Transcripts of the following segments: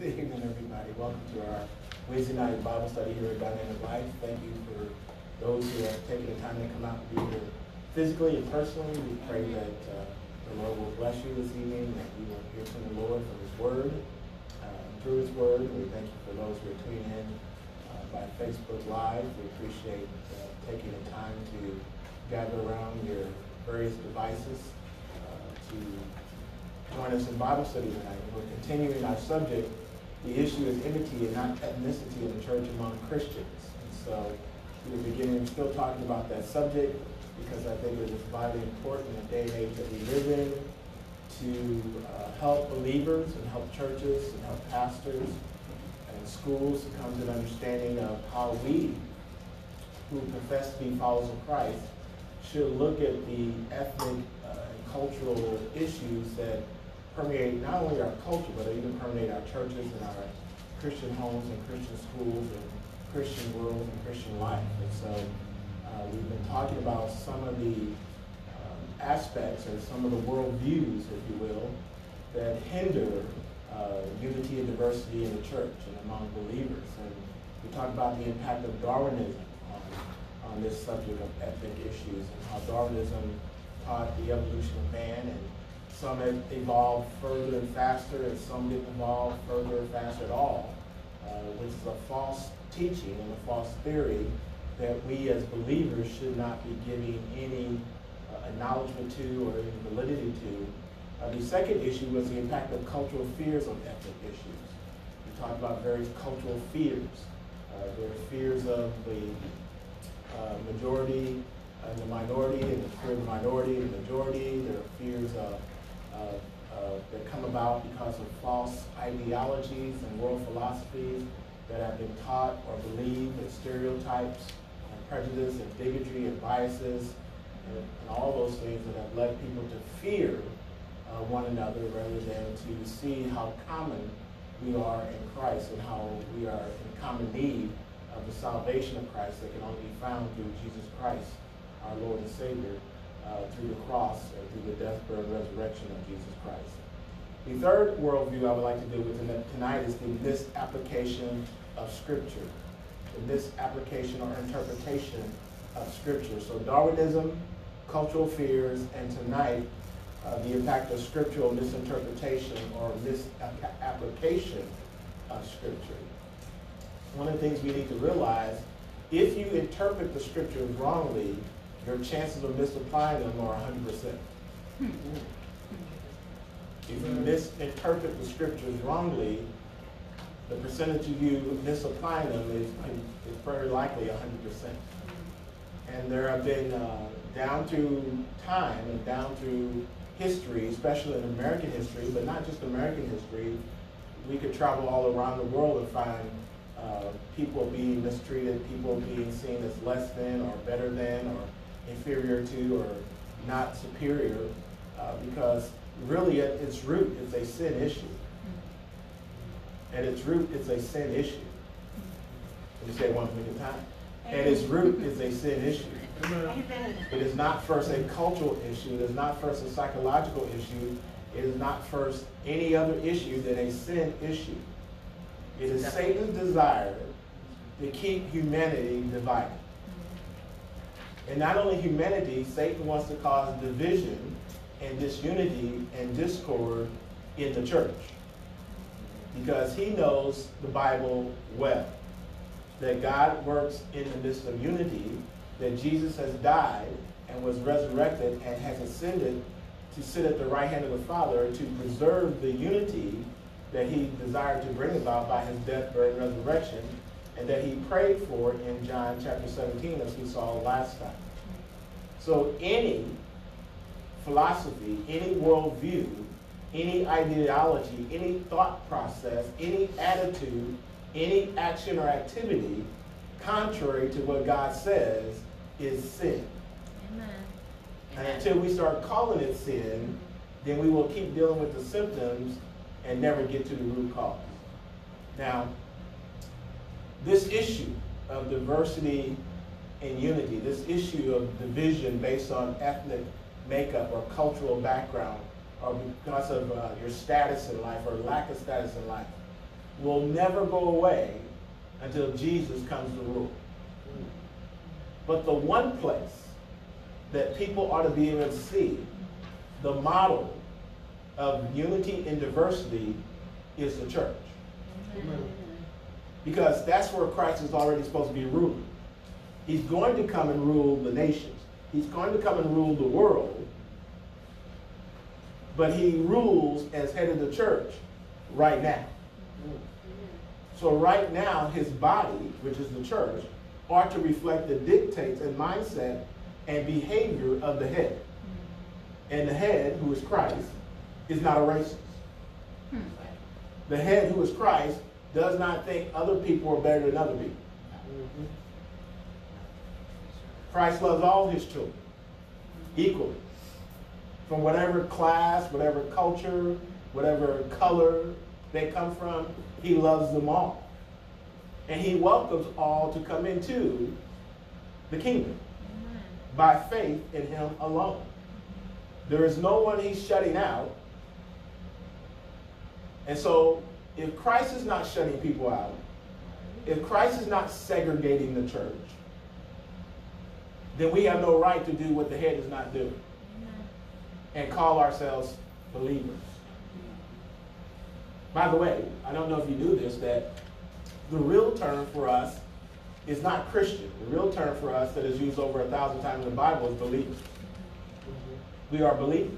Good evening, everybody. Welcome to our Wednesday night Bible study here at Dynamic Life. Thank you for those who have taken the time to come out and be here physically and personally. We pray that uh, the Lord will bless you this evening, that you will hear from the Lord from His Word, uh, through His Word. We thank you for those who are tuning in uh, by Facebook Live. We appreciate uh, taking the time to gather around your various devices uh, to join us in Bible study tonight. We're continuing our subject. The issue is enmity and not ethnicity in the church among Christians. And so we're beginning still talking about that subject because I think it is vitally important in the day and age that we live in to uh, help believers and help churches and help pastors and schools to come to an understanding of how we, who profess to be followers of Christ, should look at the ethnic uh, and cultural issues that permeate not only our culture, but even permeate our churches and our Christian homes and Christian schools and Christian world and Christian life. And so uh, we've been talking about some of the um, aspects or some of the worldviews, if you will, that hinder uh, unity and diversity in the church and among believers. And we talked about the impact of Darwinism on, on this subject of ethnic issues and how Darwinism taught the evolution of man and some have evolved further and faster, and some didn't evolve further and faster at all, uh, which is a false teaching and a false theory that we as believers should not be giving any uh, acknowledgement to or any validity to. Uh, the second issue was the impact of cultural fears on ethnic issues. We talked about various cultural fears. Uh, there are fears of the uh, majority and the minority, and the fear of the minority and the majority. There are fears of uh, that come about because of false ideologies and world philosophies that have been taught or believed, and stereotypes and prejudice and bigotry and biases and, and all those things that have led people to fear uh, one another rather than to see how common we are in Christ and how we are in common need of the salvation of Christ that can only be found through Jesus Christ, our Lord and Savior uh, through the cross and through the death, burial, and resurrection of Jesus Christ. The third worldview I would like to deal with tonight is the misapplication of Scripture. The misapplication or interpretation of Scripture. So Darwinism, cultural fears, and tonight, uh, the impact of scriptural misinterpretation or misapplication of Scripture. One of the things we need to realize, if you interpret the Scriptures wrongly, your chances of misapplying them are 100%. If you misinterpret the scriptures wrongly, the percentage of you misapplying them is, is very likely 100%. And there have been, uh, down through time and down through history, especially in American history, but not just American history, we could travel all around the world and find uh, people being mistreated, people being seen as less than or better than or inferior to or not superior uh, because really at its root it's a sin issue. At its root it's a sin issue. Let me say it one quick time. At its root it's a sin issue. It is not first a cultural issue. It is not first a psychological issue. It is not first any other issue than a sin issue. It is Satan's desire to keep humanity divided. And not only humanity, Satan wants to cause division and disunity and discord in the church. Because he knows the Bible well. That God works in the midst of unity, that Jesus has died and was resurrected and has ascended to sit at the right hand of the Father to preserve the unity that he desired to bring about by his death, burial, and resurrection and that he prayed for in John chapter 17, as we saw last time. So any philosophy, any worldview, any ideology, any thought process, any attitude, any action or activity contrary to what God says is sin. Amen. And until we start calling it sin, then we will keep dealing with the symptoms and never get to the root cause. Now, this issue of diversity and unity, this issue of division based on ethnic makeup or cultural background or because of uh, your status in life or lack of status in life. will never go away until Jesus comes to rule. But the one place that people ought to be able to see the model of unity and diversity is the church. Because that's where Christ is already supposed to be ruling. He's going to come and rule the nations. He's going to come and rule the world. But he rules as head of the church right now. So right now, his body, which is the church, ought to reflect the dictates and mindset and behavior of the head. And the head, who is Christ, is not a racist. Hmm. The head, who is Christ, does not think other people are better than other people. Christ loves all his children equally. From whatever class, whatever culture, whatever color they come from, he loves them all. And he welcomes all to come into the kingdom by faith in him alone. There is no one he's shutting out. And so, if Christ is not shutting people out, if Christ is not segregating the church, then we have no right to do what the head is not doing and call ourselves believers. By the way, I don't know if you knew this, that the real term for us is not Christian. The real term for us that is used over a thousand times in the Bible is believers. We are believers.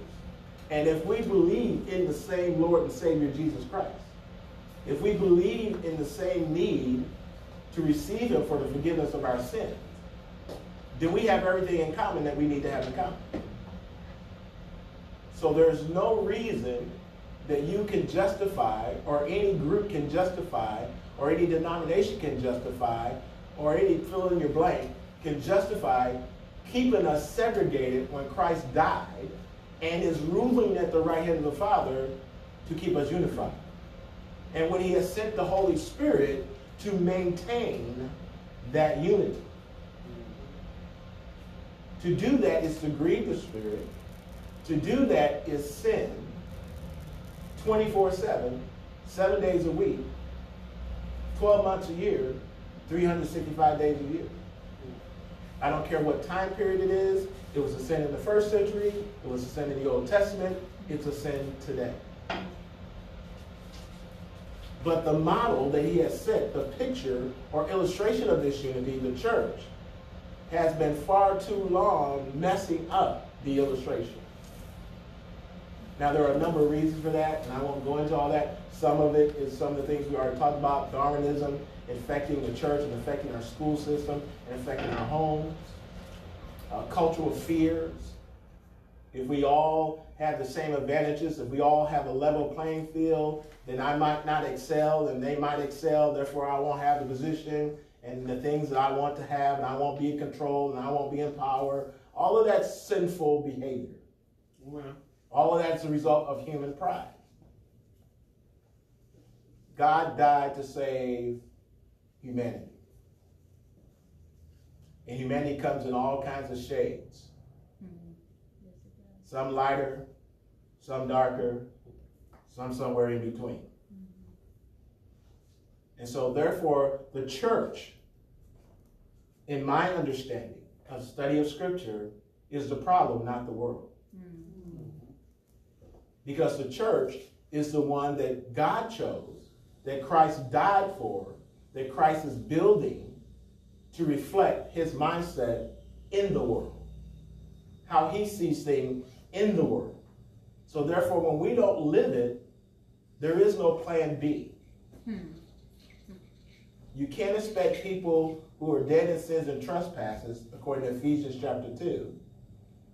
And if we believe in the same Lord and Savior Jesus Christ, if we believe in the same need to receive Him for the forgiveness of our sins, then we have everything in common that we need to have in common. So there's no reason that you can justify, or any group can justify, or any denomination can justify, or any fill in your blank can justify keeping us segregated when Christ died and is ruling at the right hand of the Father to keep us unified. And when he has sent the Holy Spirit to maintain that unity. To do that is to grieve the Spirit. To do that is sin 24 7, seven days a week, 12 months a year, 365 days a year. I don't care what time period it is. It was a sin in the first century. It was a sin in the Old Testament. It's a sin today. But the model that he has set, the picture or illustration of this unity, the church, has been far too long messing up the illustration. Now, there are a number of reasons for that, and I won't go into all that. Some of it is some of the things we already talked about Darwinism infecting the church and affecting our school system and affecting our homes, uh, cultural fears. If we all have the same advantages, if we all have a level playing field, then I might not excel and they might excel, therefore I won't have the position and the things that I want to have, and I won't be in control and I won't be in power. All of that's sinful behavior. All of that's a result of human pride. God died to save humanity. And humanity comes in all kinds of shades. Some lighter, some darker, some somewhere in between. And so, therefore, the church, in my understanding of study of Scripture, is the problem, not the world. Mm-hmm. Because the church is the one that God chose, that Christ died for, that Christ is building to reflect his mindset in the world, how he sees things in the world. So therefore, when we don't live it, there is no plan B. Hmm. You can't expect people who are dead in sins and trespasses, according to Ephesians chapter 2,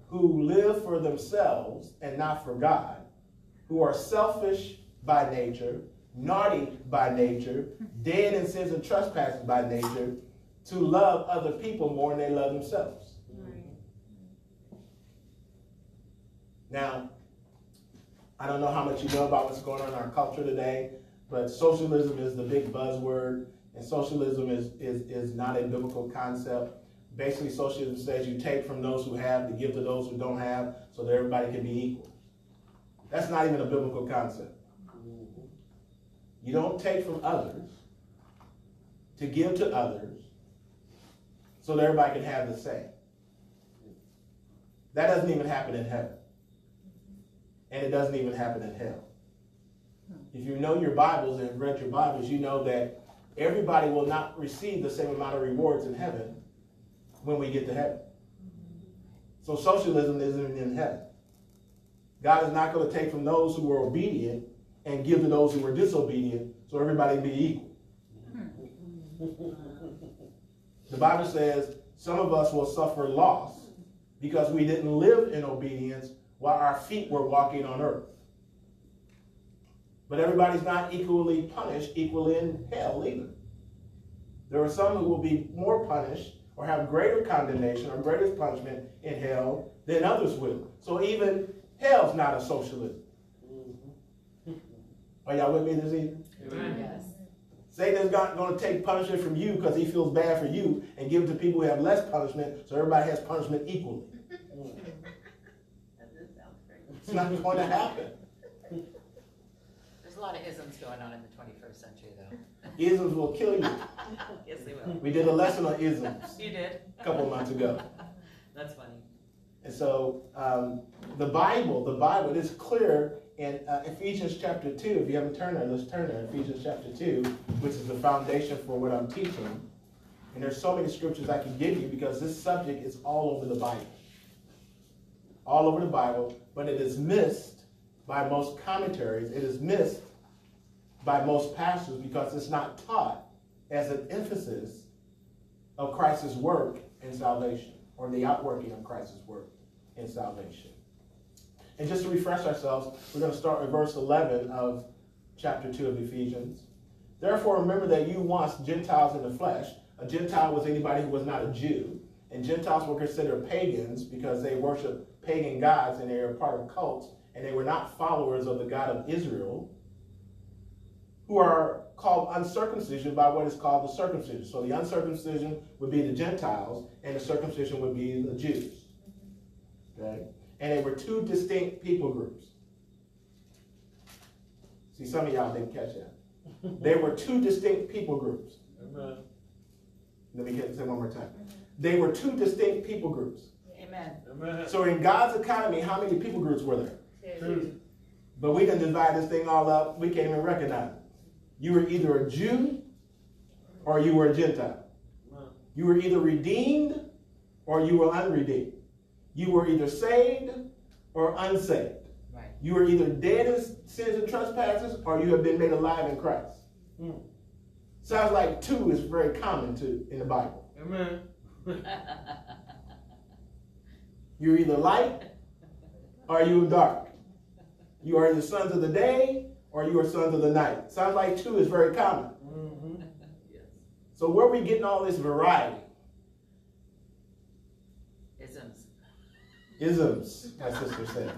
who live for themselves and not for God, who are selfish by nature, naughty by nature, dead in sins and trespasses by nature, to love other people more than they love themselves. Now, I don't know how much you know about what's going on in our culture today, but socialism is the big buzzword, and socialism is, is, is not a biblical concept. Basically, socialism says you take from those who have to give to those who don't have so that everybody can be equal. That's not even a biblical concept. You don't take from others to give to others so that everybody can have the same. That doesn't even happen in heaven. And it doesn't even happen in hell. If you know your Bibles and have read your Bibles, you know that everybody will not receive the same amount of rewards in heaven when we get to heaven. So socialism isn't in heaven. God is not going to take from those who were obedient and give to those who were disobedient so everybody be equal. The Bible says some of us will suffer loss because we didn't live in obedience while our feet were walking on earth. But everybody's not equally punished, equally in hell either. There are some who will be more punished or have greater condemnation or greater punishment in hell than others will. So even hell's not a socialism. Mm-hmm. Are y'all with me this evening? Yes. Satan's not going to take punishment from you because he feels bad for you and give it to people who have less punishment so everybody has punishment equally. That does sound great. It's not going to happen. There's a lot of isms going on in the twenty-first century, though. Isms will kill you. Yes, they will. We did a lesson on isms You did? a couple of months ago. That's funny. And so um, the Bible, the Bible, it is clear in uh, Ephesians chapter 2. If you haven't turned there, let's turn there. Ephesians chapter 2, which is the foundation for what I'm teaching. And there's so many scriptures I can give you because this subject is all over the Bible. All over the Bible, but it is missed by most commentaries. It is missed by most pastors because it's not taught as an emphasis of Christ's work in salvation or the outworking of Christ's work in salvation. And just to refresh ourselves, we're going to start with verse 11 of chapter 2 of Ephesians. Therefore, remember that you once Gentiles in the flesh. A Gentile was anybody who was not a Jew. And Gentiles were considered pagans because they worshiped pagan gods and they were part of cults. And they were not followers of the God of Israel, who are called uncircumcision by what is called the circumcision. So the uncircumcision would be the Gentiles, and the circumcision would be the Jews. Okay? And they were two distinct people groups. See, some of y'all didn't catch that. They were two distinct people groups. Amen. Let me get say one more time. They were two distinct people groups. Amen. Amen. So in God's economy, how many people groups were there? Two. But we can divide this thing all up. We can't even recognize it. You were either a Jew or you were a Gentile. You were either redeemed or you were unredeemed. You were either saved or unsaved. Right. You were either dead in sins and trespasses or you have been made alive in Christ. Mm. Sounds like two is very common to in the Bible. Amen. You're either light or you dark. You are the sons of the day or you are sons of the night. Sounds like two is very common. Mm-hmm. Yes. So where are we getting all this variety? Isms. Isms, my sister said.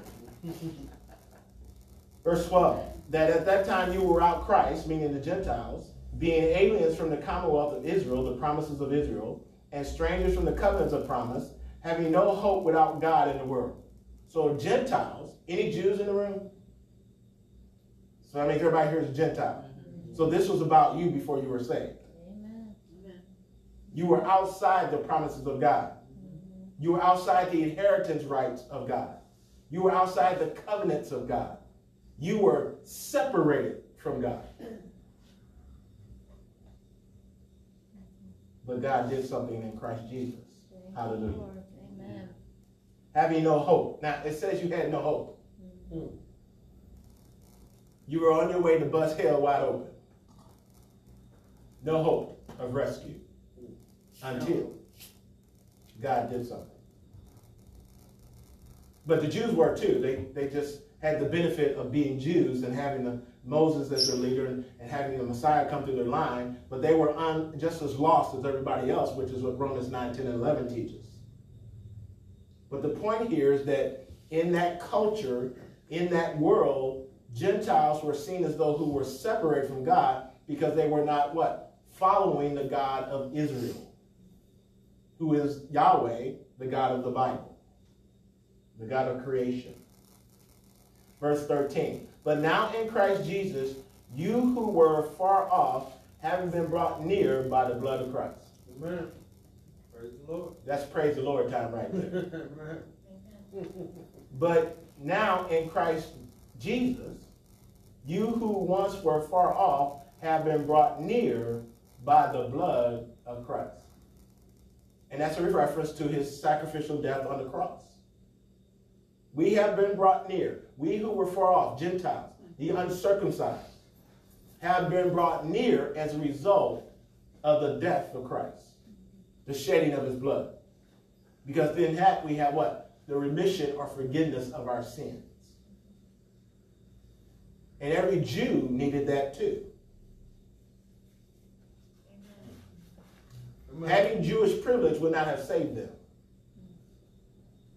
Verse 12, that at that time you were out Christ, meaning the Gentiles, being aliens from the commonwealth of Israel, the promises of Israel, and strangers from the covenants of promise, having no hope without God in the world. So Gentiles, any Jews in the room? So I means everybody here is a Gentile. So this was about you before you were saved. Amen. You were outside the promises of God. You were outside the inheritance rights of God. You were outside the covenants of God. You were separated from God. But God did something in Christ Jesus. Hallelujah. Having no hope. Now, it says you had no hope. Mm. You were on your way to bust hell wide open. No hope of rescue until God did something. But the Jews were too. They, they just had the benefit of being Jews and having the Moses as their leader and, and having the Messiah come through their line, but they were un, just as lost as everybody else, which is what Romans 9, 10, and 11 teaches. But the point here is that in that culture, in that world, Gentiles were seen as those who were separated from God because they were not what? Following the God of Israel, who is Yahweh, the God of the Bible, the God of creation. Verse 13. But now in Christ Jesus, you who were far off, having been brought near by the blood of Christ. Amen. Praise the Lord. That's praise the Lord time right there. But now in Christ Jesus, you who once were far off have been brought near by the blood of Christ. And that's a reference to his sacrificial death on the cross. We have been brought near. We who were far off, Gentiles, the uncircumcised, have been brought near as a result of the death of Christ, the shedding of his blood. Because then that we have what? The remission or forgiveness of our sins. And every Jew needed that too. Amen. Amen. Having Jewish privilege would not have saved them.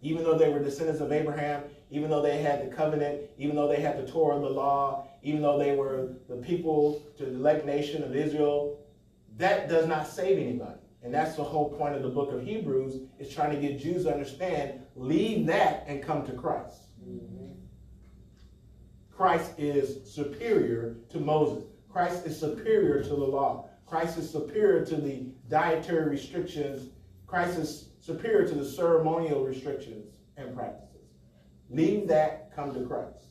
Even though they were descendants of Abraham, even though they had the covenant, even though they had the Torah, and the law, even though they were the people to the elect nation of Israel, that does not save anybody. And that's the whole point of the book of Hebrews is trying to get Jews to understand, leave that and come to Christ. Mhm. Christ is superior to Moses. Christ is superior to the law. Christ is superior to the dietary restrictions. Christ is superior to the ceremonial restrictions and practices. Leave that, come to Christ.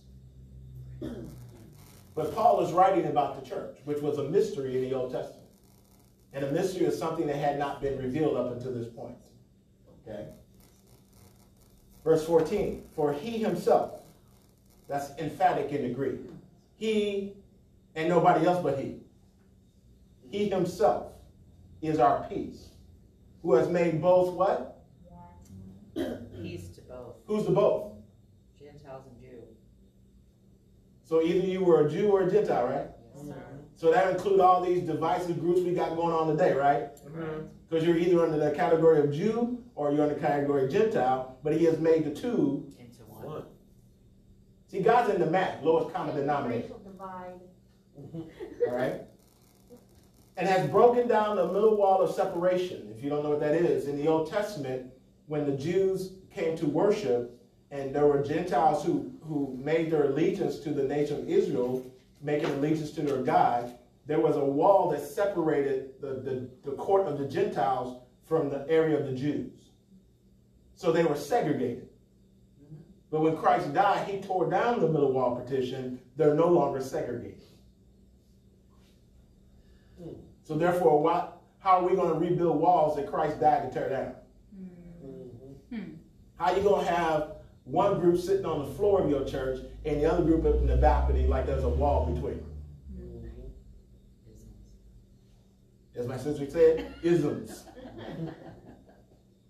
But Paul is writing about the church, which was a mystery in the Old Testament. And a mystery is something that had not been revealed up until this point. Okay? Verse 14 For he himself, that's emphatic in the Greek. He and nobody else but he. He himself is our peace, who has made both what? Peace to both, Who's the both? Gentiles and Jew. So either you were a Jew or a Gentile, right? Yes, sir. So that include all these divisive groups we got going on today, right? Amen. Because you're either under the category of Jew or you're under the category of Gentile, but he has made the two. Into one. One. See, God's in the math, lowest common denominator. Racial divide. Mm-hmm. All right? And has broken down the middle wall of separation. If you don't know what that is, in the Old Testament, when the Jews came to worship, and there were Gentiles who, who made their allegiance to the nation of Israel, making allegiance to their God, there was a wall that separated the, the, the court of the Gentiles from the area of the Jews. So they were segregated. But when Christ died, he tore down the middle wall partition. They're no longer segregated. So therefore, why, how are we going to rebuild walls that Christ died to tear down? Mhm. How are you going to have one group sitting on the floor of your church and the other group up in the balcony like there's a wall between them? As my sister said, isms.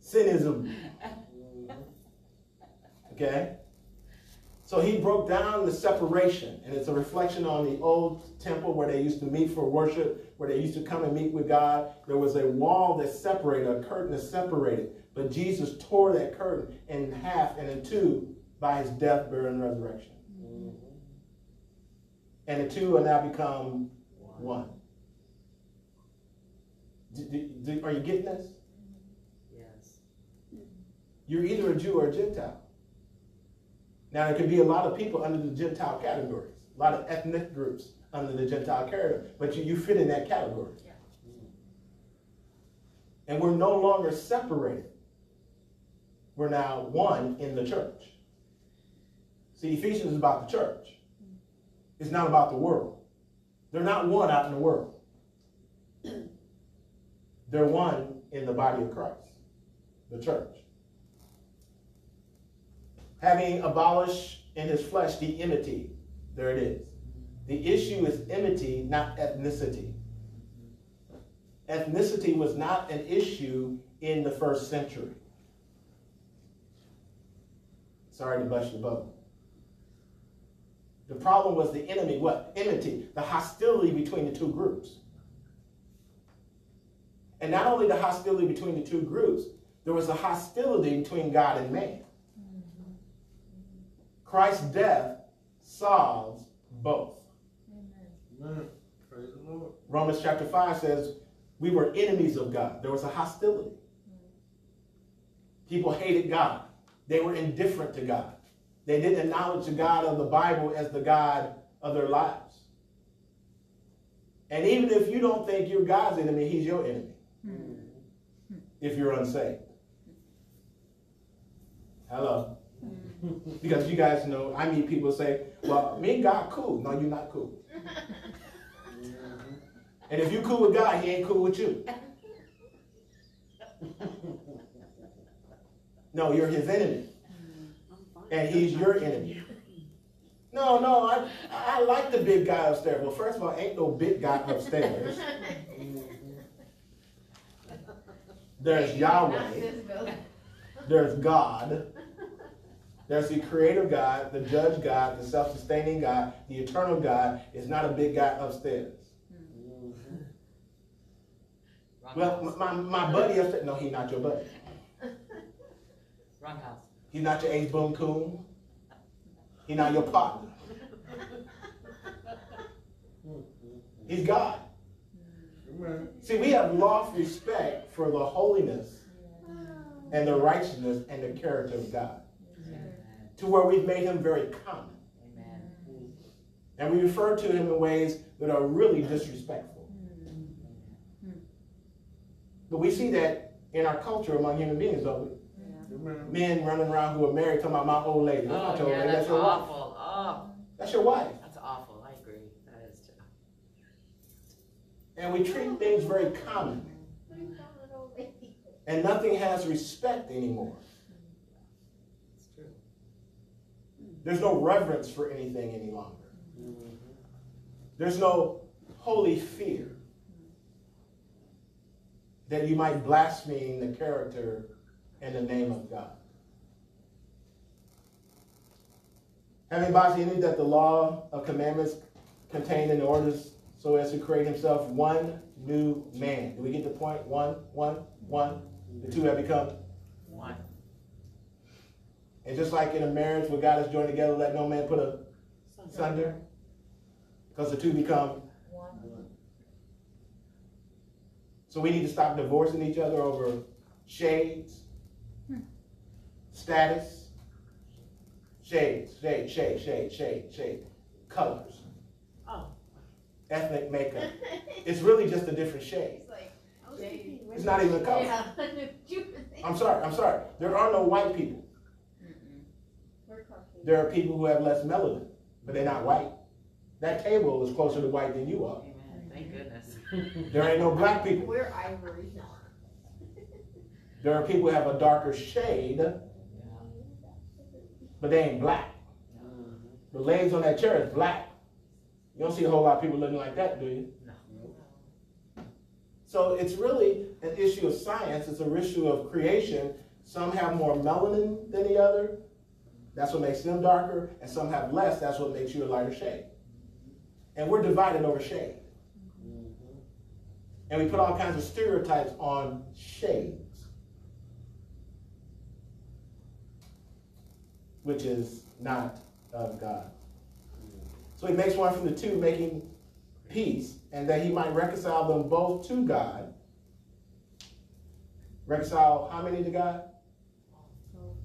Sinism. Okay? So he broke down the separation, and it's a reflection on the old temple where they used to meet for worship, where they used to come and meet with God. There was a wall that separated, a curtain that separated. But Jesus tore that curtain in half and in two by his death, burial, and resurrection. Mhm. And the two are now become one. Do- do- do- are you getting this? Yes. You're either a Jew or a Gentile. Now, there could be a lot of people under the Gentile categories, a lot of ethnic groups under the Gentile category, but you, you fit in that category. Yeah. Mm-hmm. And we're no longer separated. We're now one in the church. See, Ephesians is about the church. It's not about the world. They're not one out in the world. They're one in the body of Christ, the church. Having abolished in his flesh the enmity, there it is. The issue is enmity, not ethnicity. Ethnicity was not an issue in the first century. Sorry to bust your bubble. The problem was the enemy, what? Enmity, the hostility between the two groups. And not only the hostility between the two groups, there was a hostility between God and man. Christ's death solves both. Amen. Amen. Praise the Lord. Romans chapter 5 says we were enemies of God. There was a hostility. People hated God. They were indifferent to God. They didn't acknowledge the God of the Bible as the God of their lives. And even if you don't think you're God's enemy, he's your enemy. Hmm. If you're unsaved. Hello. Because you guys know, I mean, people say, well, me and God cool. No, you're not cool. And if you cool with God, he ain't cool with you. No, you're his enemy. And he's your enemy. No, no, I, I like the big guy upstairs. Well, first of all, ain't no big guy upstairs. There's Yahweh. There's God. There's the creator God, the judge God, the self-sustaining God, the eternal God. Is not a big guy upstairs. Mm-hmm. Wrong Well, house. my, my buddy upstairs, no, he's not your buddy. Wrong house. He's not your ace boom coon. He's not your partner. He's God. See, we have lost respect for the holiness and the righteousness and the character of God Amen. To where we've made him very common. Amen. And we refer to him in ways that are really disrespectful. But we see that in our culture among human beings, don't we? Amen. Men running around who are married talking about my old lady. That's Oh, yeah, lady, that's that's your wife. awful. Oh, That's your wife. that's awful. I agree. That is too. And we treat things very common. And nothing has respect anymore. It's true. There's no reverence for anything any longer. Mm-hmm. There's no holy fear that you might blaspheme the character and the name of God. Having Basi that the law of commandments contained in the orders so as to create himself one new man. Do we get the point? One, one, one. The two have become. And just like in a marriage where God has joined together, let no man put a sunder. Because the two become. One. So we need to stop divorcing each other over shades, status, shades, shade, shade, shade, shade, shade, colors, Oh. ethnic makeup. It's really just a different shade. It's not even a color. I'm sorry, I'm sorry. There are no white people. There are people who have less melanin, but they're not white. That table is closer to white than you are. Amen. Thank goodness. There ain't no black people. We're ivory. There are people who have a darker shade, but they ain't black. Mm-hmm. The legs on that chair is black. You don't see a whole lot of people looking like that, do you? No. So it's really an issue of science. It's an issue of creation. Some have more melanin than the other. That's what makes them darker. And some have less. That's what makes you a lighter shade. And we're divided over shade. And we put all kinds of stereotypes on shades, which is not of God. So he makes one from the two, making peace, and that he might reconcile them both to God. Reconcile how many to God?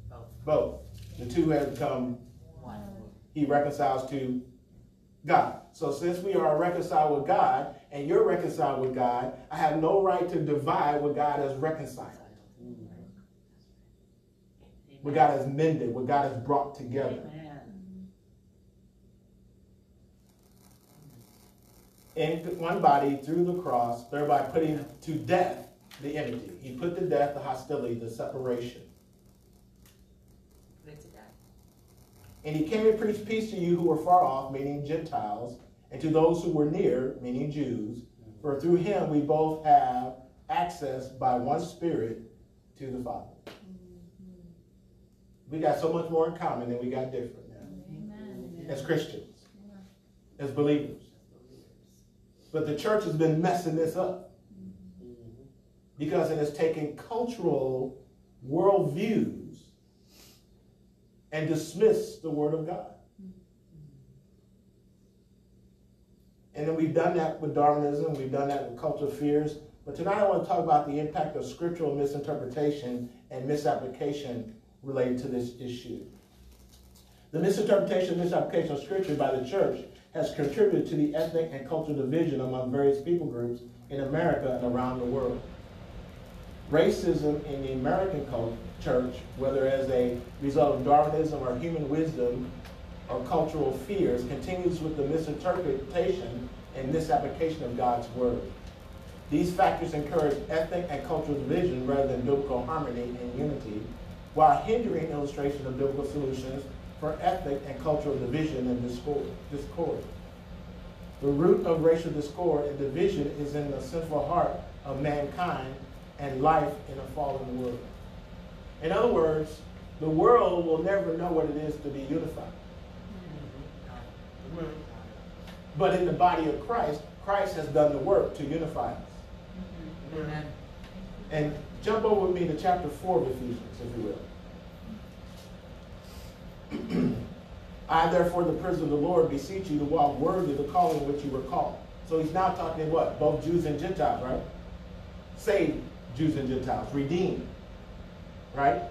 Both. Both. The two have become, One. he reconciles to God. So since we are reconciled with God, and you're reconciled with God, I have no right to divide what God has reconciled, what God has mended, what God has brought together. Amen. in one body through the cross, thereby putting to death the enmity. He put to death the hostility, the separation. Put it to death. And he came and preached peace to you who were far off, meaning Gentiles, and to those who were near, meaning Jews. For through him we both have access by one Spirit to the Father. We got so much more in common than we got different now, Amen. as Christians, as believers. But the church has been messing this up because it has taken cultural worldviews and dismissed the Word of God. And then we've done that with Darwinism, we've done that with cultural fears. But tonight I want to talk about the impact of scriptural misinterpretation and misapplication related to this issue. The misinterpretation and misapplication of scripture by the church has contributed to the ethnic and cultural division among various people groups in America and around the world. Racism in the American church, whether as a result of Darwinism or human wisdom or cultural fears, continues with the misinterpretation and misapplication of God's word. These factors encourage ethnic and cultural division rather than biblical harmony and unity, while hindering illustration of biblical solutions for ethnic and cultural division and discord. The root of racial discord and division is in the sinful heart of mankind and life in a fallen world. In other words, the world will never know what it is to be unified. But in the body of Christ, Christ has done the work to unify us. Amen. And jump over with me to chapter 4 of Ephesians, if you will. I, therefore, the prisoner of the Lord, beseech you to walk worthy of the calling which you were called. So he's now talking what? Both Jews and Gentiles, right? Saved Jews and Gentiles, redeemed, right?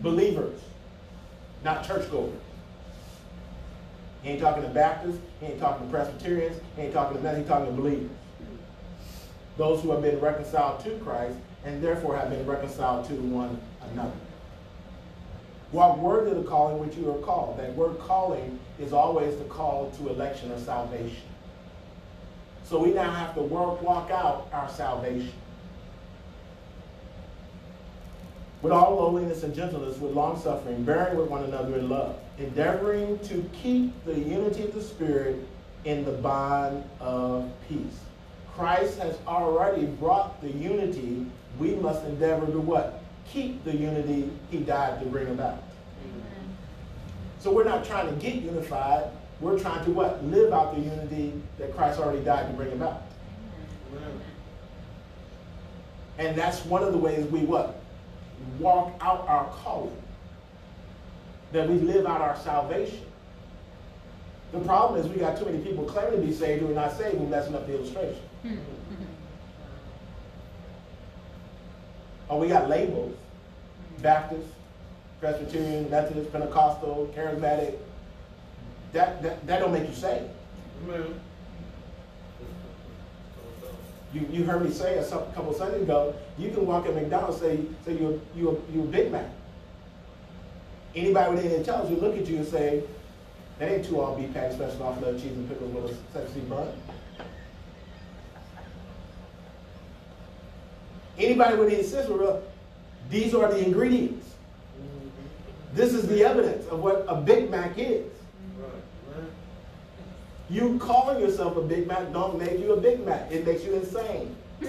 Believers, not churchgoers. He ain't talking to Baptists, he ain't talking to Presbyterians, he ain't talking to men, he's talking to believers those who have been reconciled to Christ and therefore have been reconciled to one another. Walk worthy of the calling which you are called. That word calling is always the call to election or salvation. So we now have to work, walk out our salvation. With all lowliness and gentleness, with long suffering, bearing with one another in love, endeavoring to keep the unity of the Spirit in the bond of peace. Christ has already brought the unity. We must endeavor to what? Keep the unity he died to bring about. Amen. So we're not trying to get unified. We're trying to what? Live out the unity that Christ already died to bring about. Amen. And that's one of the ways we what? Walk out our calling. That we live out our salvation. The problem is we got too many people claiming to be saved who are not saved who messing up the illustration. Or oh, we got labels. Baptist, Presbyterian, Methodist, Pentecostal, Charismatic. That, that, that don't make you saved. Amen. You, you heard me say a couple Sundays ago, you can walk at McDonald's say say you're you're you're a Big Mac. Anybody with any intelligence will look at you and say, that ain't two all beef patty special off love cheese and pickles with a sexy bun. Anybody with any sense will realize these are the ingredients. This is the evidence of what a Big Mac is. You calling yourself a Big Mac don't make you a Big Mac. It makes you insane.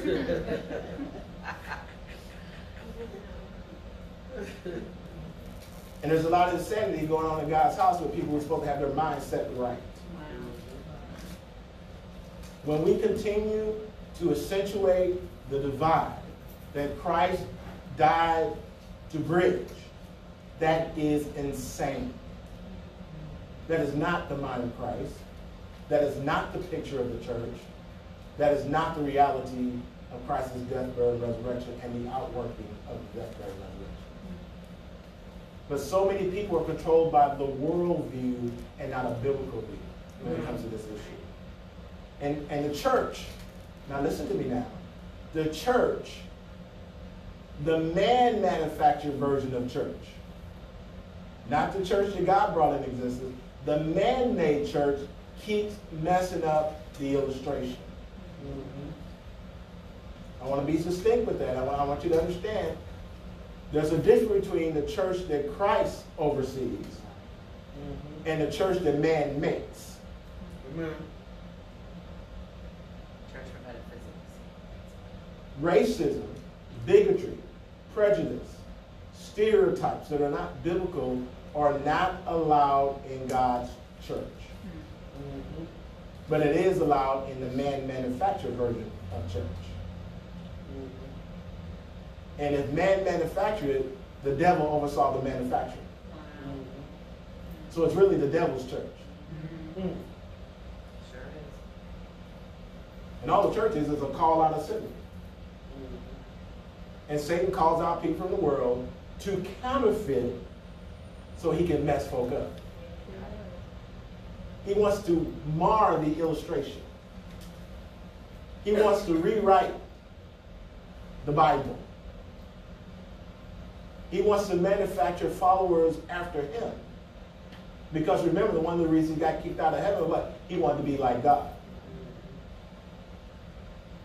And there's a lot of insanity going on in God's house where people are supposed to have their minds set right. When we continue to accentuate the divide that Christ died to bridge, that is insane. That is not the mind of Christ. That is not the picture of the church. That is not the reality of Christ's death, burial, and resurrection, and the outworking of the death, burial, and resurrection. But so many people are controlled by the world view and not a biblical view when it comes to this issue. And, and the church, now listen to me now. The church, the man manufactured version of church, not the church that God brought into existence, the man made church keeps messing up the illustration. I want to be succinct with that. I want, I want you to understand there's a difference between the church that Christ oversees mm-hmm. and the church that man makes. Amen. Church for metaphysics. Racism, bigotry, prejudice, stereotypes that are not biblical are not allowed in God's church. Mm-hmm. But it is allowed in the man manufactured version of church. Mm-hmm. And if man manufactured it, the devil oversaw the manufacturing. Mm-hmm. So it's really the devil's church. Sure is. And all the churches is a call out of sin. And Satan calls out people from the world to counterfeit so he can mess folk up. He wants to mar the illustration. He wants to rewrite the Bible. He wants to manufacture followers after him. Because remember, one of the reasons he got kicked out of heaven was? He wanted to be like God.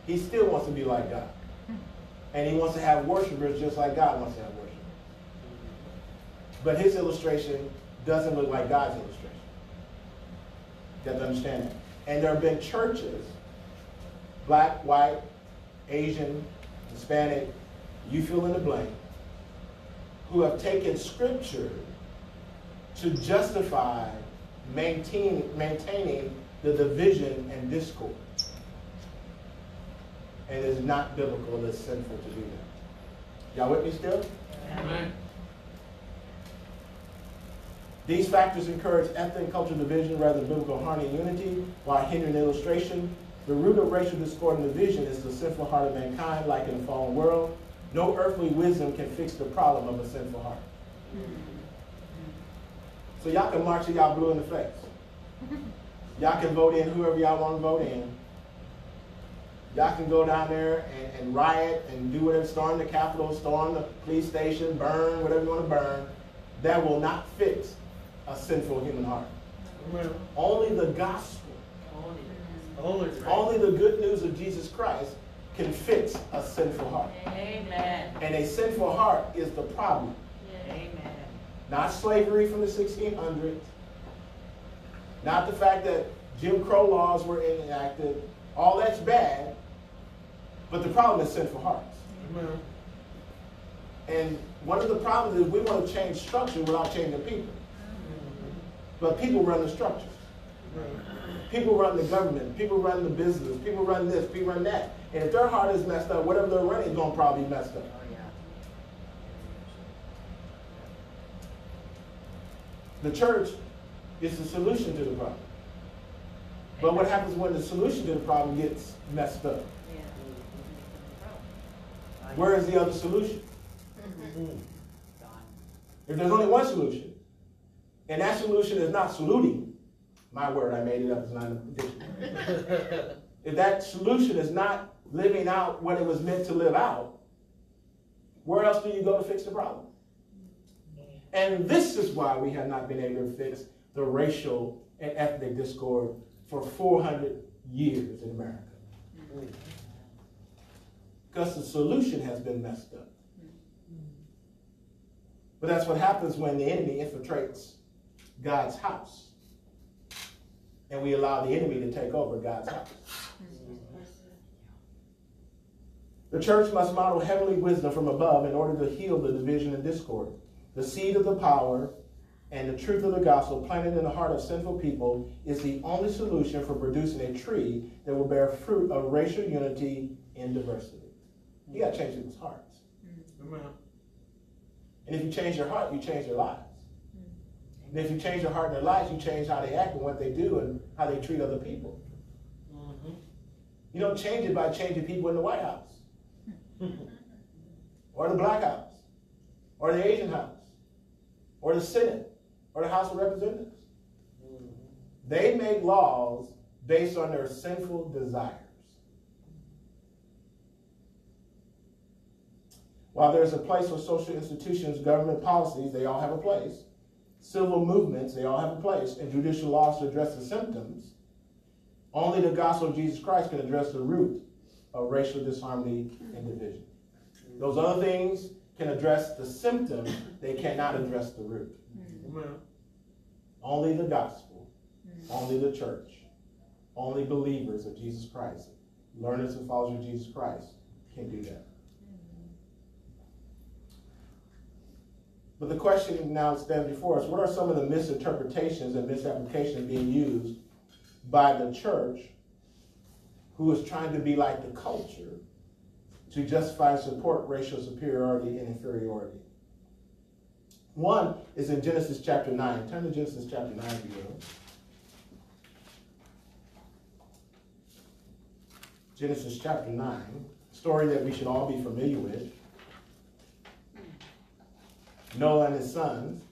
He still wants to be like God. And he wants to have worshipers just like God wants to have worshipers. But his illustration doesn't look like God's illustration. You have to understand that. And there have been churches, black, white, Asian, Hispanic, you fill in the blank, who have taken scripture to justify maintain, maintaining the division and discord. And it is not biblical, it's sinful to do that. Y'all with me still? Amen. These factors encourage ethnic and cultural division rather than biblical harmony and unity, while hindering illustration. The root of racial discord and division is the sinful heart of mankind, like in the fallen world. No earthly wisdom can fix the problem of a sinful heart. So y'all can march till y'all blue in the face. Y'all can vote in whoever y'all want to vote in. Y'all can go down there and, and riot and do whatever, storm the Capitol, storm the police station, burn, whatever you want to burn. That will not fix a sinful human heart. Amen. Only the gospel, Only. only the good news of Jesus Christ can fix a sinful heart. Amen. And a sinful heart is the problem. Amen. Not slavery from the 1600s, not the fact that Jim Crow laws were enacted. All that's bad, but the problem is sinful hearts. Amen. And one of the problems is we want to change structure without changing people. But people run the structures. Amen. People run the government. People run the business. People run this. People run that. And if their heart is messed up, whatever they're running is going to probably be messed up. Oh. The church is the solution to the problem. But what happens when the solution to the problem gets messed up? Where is the other solution? Mm. If there's only one solution, and that solution is not saluting, my word, I made it up, it's not in the dictionary. If that solution is not living out what it was meant to live out, where else do you go to fix the problem? And this is why we have not been able to fix the racial and ethnic discord for 400 years in America. Mm-hmm. Because the solution has been messed up. Mm-hmm. But that's what happens when the enemy infiltrates God's house. And we allow the enemy to take over God's house. The church must model heavenly wisdom from above in order to heal the division and discord. The seed of the power and the truth of the gospel planted in the heart of sinful people is the only solution for producing a tree that will bear fruit of racial unity in diversity. You got to change people's hearts. Amen. And if you change your heart, you change your lives. And if you change your heart and their lives, you change how they act and what they do and how they treat other people. Mhm. You don't change it by changing people in the White House, or the Black House, or the Asian House, or the Senate, or the House of Representatives. Mhm. They make laws based on their sinful desires. While there's a place for social institutions, government policies, they all have a place. Civil movements, they all have a place. And judicial laws to address the symptoms. Only the gospel of Jesus Christ can address the root of racial disharmony and division. Those other things can address the symptom, they cannot address the root. Only the gospel, only the church, only believers of Jesus Christ, learners and followers of Jesus Christ can do that. But the question now stands before us, what are some of the misinterpretations and misapplications being used by the church who is trying to be like the culture to justify and support racial superiority and inferiority? One is in Genesis chapter 9. Turn to Genesis chapter 9 if you will. Genesis chapter 9, story that we should all be familiar with. Noah and his sons.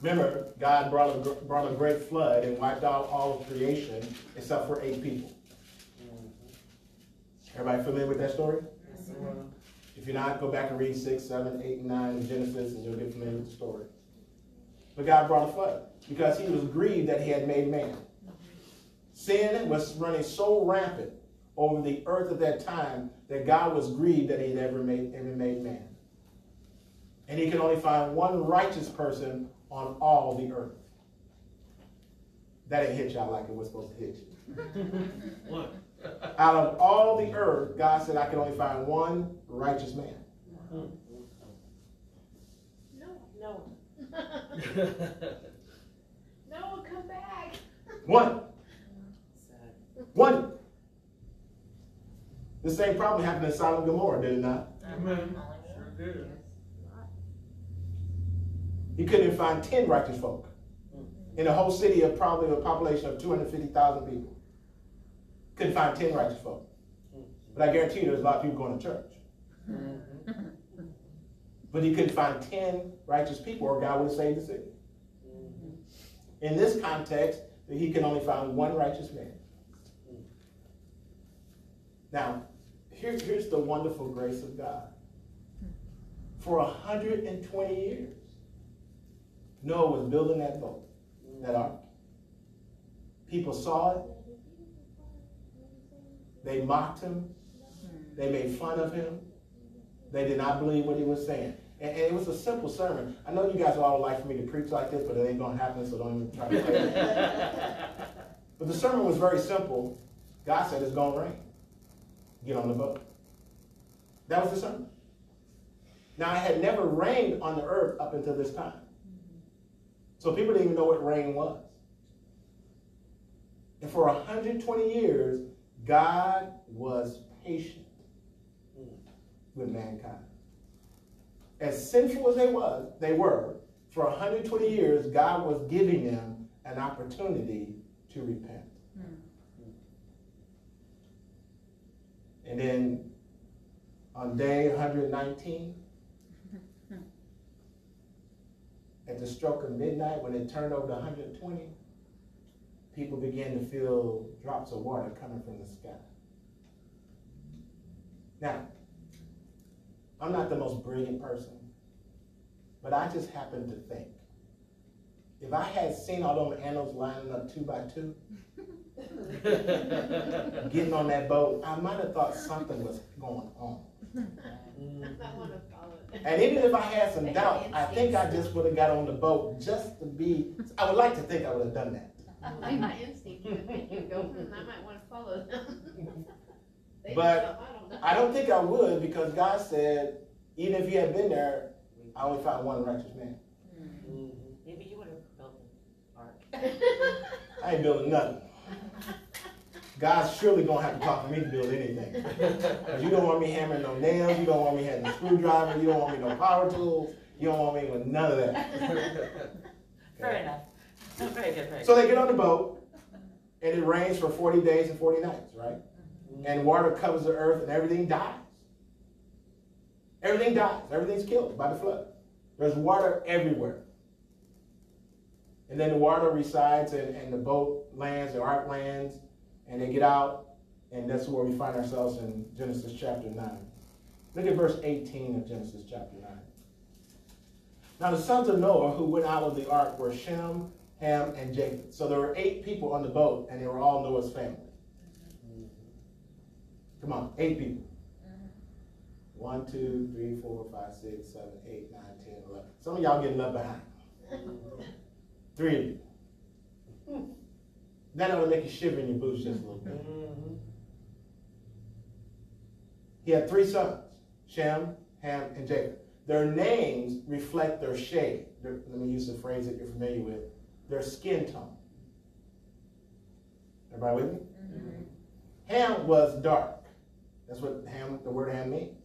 Remember, God brought a, brought a great flood and wiped out all of creation except for eight people. Mm-hmm. Everybody familiar with that story? Mm-hmm. If you're not, go back and read six, seven, eight, and nine in Genesis, and you'll get familiar with the story. But God brought a flood because he was grieved that he had made man. Sin was running so rampant over the earth at that time that God was grieved that he had ever made, ever made man. And he could only find one righteous person on all the earth. That ain't hit y'all like it was supposed to hit you. What? Out of all the earth, God said, I can only find one righteous man. No, No. No, come back. One. Sad. One. The same problem happened in Sodom and Gomorrah, did it not? Amen. Sure did. He couldn't even find 10 righteous folk. In a whole city of probably a population of 250,000 people. Couldn't find 10 righteous folk. But I guarantee you there's a lot of people going to church. But he couldn't find 10 righteous people or God would have saved the city. In this context, he can only find one righteous man. Now, here, here's the wonderful grace of God. For 120 years, Noah was building that boat, that ark. People saw it. They mocked him. They made fun of him. They did not believe what he was saying. And, and it was a simple sermon. I know you guys would all like for me to preach like this, but it ain't going to happen, so don't even try to. But the sermon was very simple. God said it's going to rain. Get on the boat. That was the sermon. Now, it had never rained on the earth up until this time. So people didn't even know what rain was. And for 120 years, God was patient with mankind. As sinful as they was, they were, for 120 years, God was giving them an opportunity to repent. Hmm. And then on day 119, at the stroke of midnight, when it turned over to 120, people began to feel drops of water coming from the sky. Now, I'm not the most brilliant person, but I just happen to think if I had seen all those animals lining up two by two, getting on that boat, I might have thought something was going on. I might want to follow it. And even if I had some doubt, I think I just would have got on the boat just to be, I would like to think I would have done that. Like my instinct would make you go, hmm, I might want to follow them. Do But something I don't. I don't think I would because God said, even if you had been there, I only found one righteous man. Maybe you would have built an ark. I ain't building nothing. God's surely gonna have to talk to me to build anything. you don't want me hammering no nails, you don't want me having a screwdriver, you don't want me no power tools, you don't want me with none of that. Fair enough. Very good, very So they get on the boat, and it rains for 40 days and 40 nights, right? Mm-hmm. And water covers the earth, and everything dies. Everything dies. Everything's killed by the flood. There's water everywhere. And then the water resides, and, and the boat lands, the ark lands, and they get out, and that's where we find ourselves in Genesis chapter 9. Look at verse 18 of Genesis chapter 9. Now the sons of Noah who went out of the ark were Shem, Ham, and Japheth. So there were eight people on the boat, and they were all Noah's family. Come on, eight people. One, two, three, four, five, six, seven, eight, nine, ten, eleven. Some of y'all getting left behind. Three of you. That ought to make you shiver in your boots just a little bit. Mm-hmm. He had three sons, Shem, Ham, and Jacob. Their names reflect their shade. Their, let me use the phrase that you're familiar with. Their skin tone. Everybody with me? Mm-hmm. Ham was dark. That's what Ham, the word Ham means.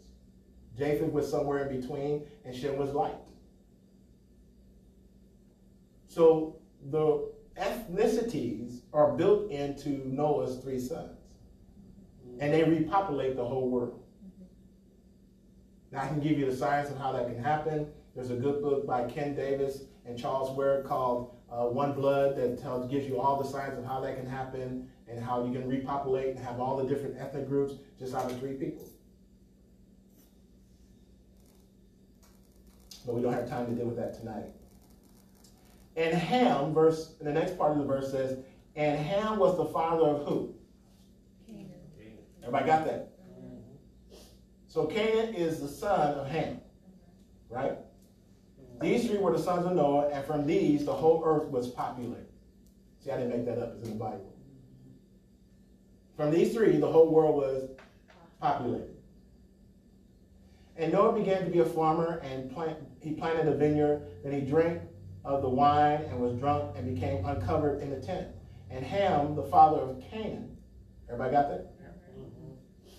Japheth was somewhere in between, and Shem was light. So the ethnicities are built into Noah's three sons, and they repopulate the whole world. Now, I can give you the science of how that can happen. There's a good book by Ken Davis. and Charles Ware called uh, One Blood that tells, gives you all the science of how that can happen and how you can repopulate and have all the different ethnic groups just out of three people. But we don't have time to deal with that tonight. And Ham, verse, the next part of the verse says, and Ham was the father of who? Canaan. Everybody got that? So Canaan is the son of Ham, right? These three were the sons of Noah, and from these the whole earth was populated. See, I didn't make that up, it's in the Bible. From these three, the whole world was populated. And Noah began to be a farmer, and plant, he planted a vineyard. Then he drank of the wine and was drunk and became uncovered in the tent. And Ham, the father of Canaan, everybody got that?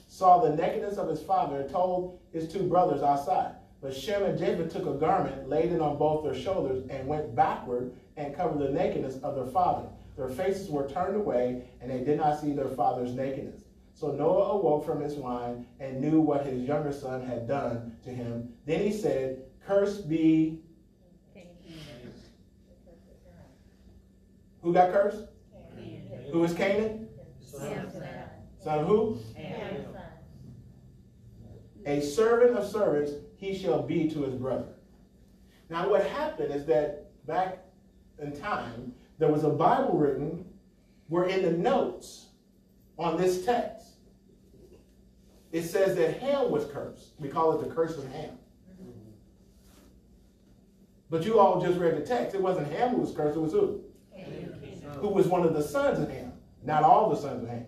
Saw the nakedness of his father and told his two brothers outside. But Shem and Japheth took a garment, laid it on both their shoulders, and went backward and covered the nakedness of their father. Their faces were turned away, and they did not see their father's nakedness. So Noah awoke from his wine and knew what his younger son had done to him. Then he said, Cursed be. Who got cursed? Who is Canaan? Ham's son. Son of who? A servant of servants he shall be to his brother. Now, what happened is that back in time, there was a Bible written where in the notes on this text, it says that Ham was cursed. We call it the curse of Ham. But you all just read the text. It wasn't Ham who was cursed, it was who? Who was one of the sons of Ham. Not all the sons of Ham.